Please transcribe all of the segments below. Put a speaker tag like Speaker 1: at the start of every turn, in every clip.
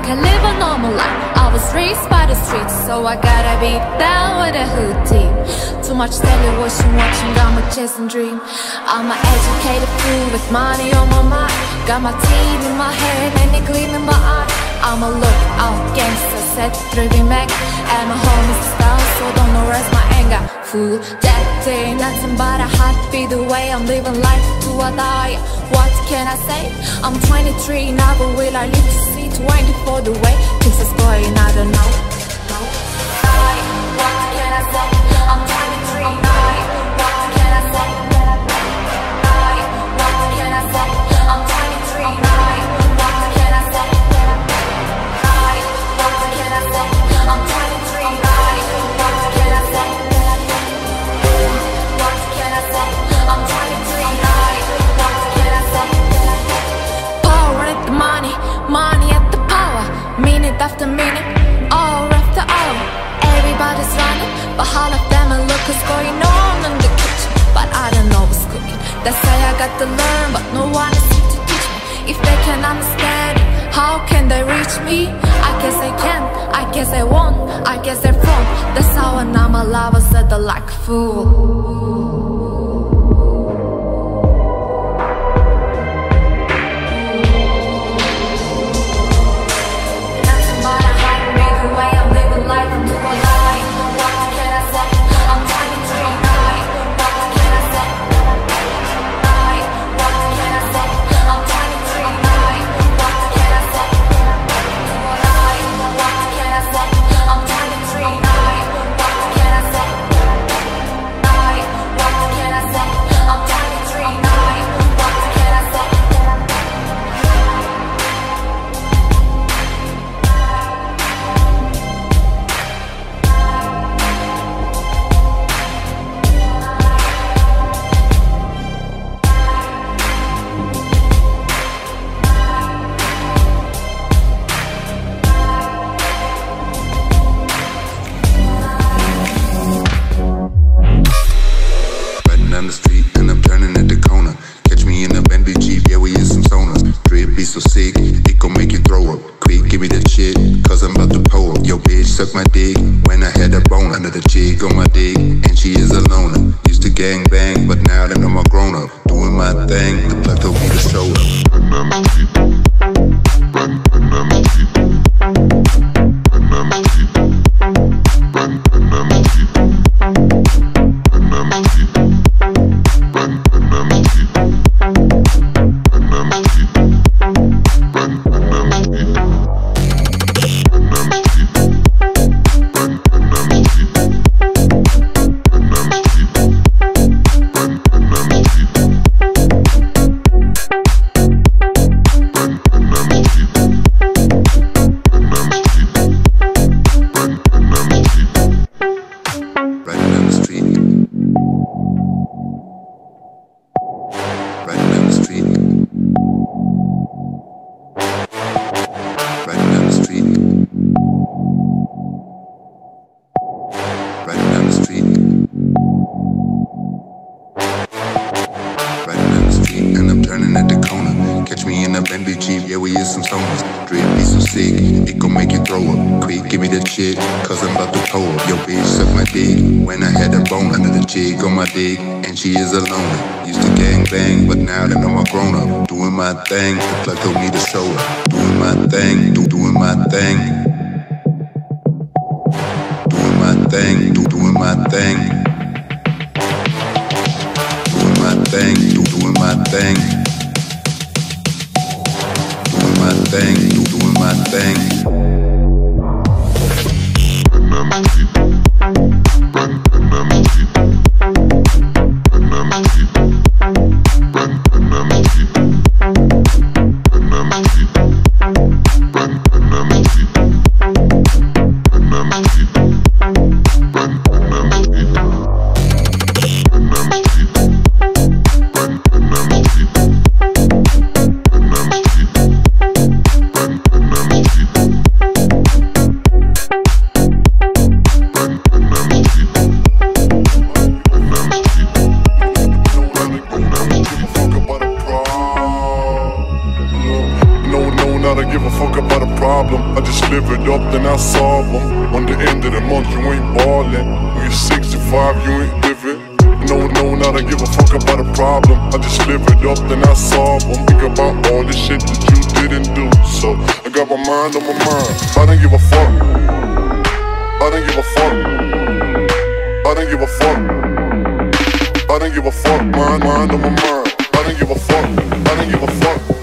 Speaker 1: I can live a normal life. I was raised by the streets So I gotta be down with a hood team Too much television watching Got my chasing dream. I'm an educated fool With money on my mind. Got my teeth in my head And it gleam in my eye. I'm a lookout gangster Set driving back And my home is style So don't where's my anger. Fool that day Nothing but a heartbeat the way I'm living life to a die. What can I say? I'm 23 now But will I live to see 24 the way. Things is going I don't know. What can I say? I'm 23 got to learn, but no one here to teach me. If they can understand it, how can they reach me? I guess they can, I guess they won't, I guess they're from That's how an I'm a lover said the like fool
Speaker 2: gang bang, but now that I'm a grown up, doing my thing, the plug told the show. Riding down the Drip be so sick, it gon' make you throw up. Quick, give me that shit, cause I'm about to pull up. Yo, bitch, suck my dick when I had a bone under the chick on my dick, and she is alone. Used to gang bang, but now that I'm a grown up, doing my thing, the plug told me to show up. Doing my thing, do doing my thing. Doing my thing, do doing my thing.
Speaker 3: Shit that you didn't do. So I got my mind on my mind. I don't give a fuck. I don't give a fuck. I don't give a fuck. I don't give a fuck. Mind, mind on my mind. I don't give a fuck. I don't give a fuck.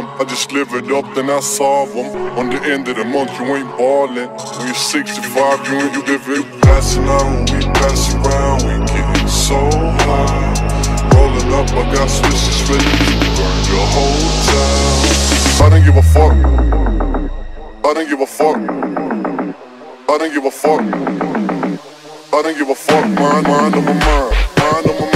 Speaker 3: Problem. I just live it up, then I solve them. On the end of the month, you ain't ballin'. When you're 65, you ain't you live it. Passing out, we pass around, we getting so high. Rolling up, I got switches ready to burn your whole town. I don't give a fuck. I don't give a fuck. I don't give a fuck. I don't give a fuck. Mind, mind on my mind.